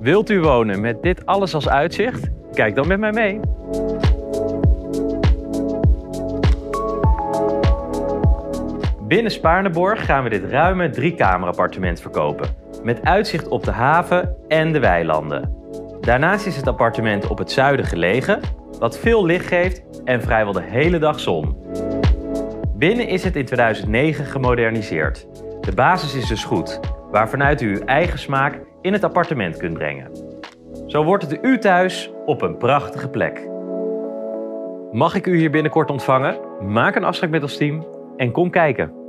Wilt u wonen met dit alles als uitzicht? Kijk dan met mij mee. Binnen Spaarneborg gaan we dit ruime driekamerappartement verkopen. Met uitzicht op de haven en de weilanden. Daarnaast is het appartement op het zuiden gelegen, wat veel licht geeft en vrijwel de hele dag zon. Binnen is het in 2009 gemoderniseerd. De basis is dus goed, waarvanuit u uw eigen smaak in het appartement kunt brengen. Zo wordt het u thuis op een prachtige plek. Mag ik u hier binnenkort ontvangen? Maak een afspraak met ons team en kom kijken.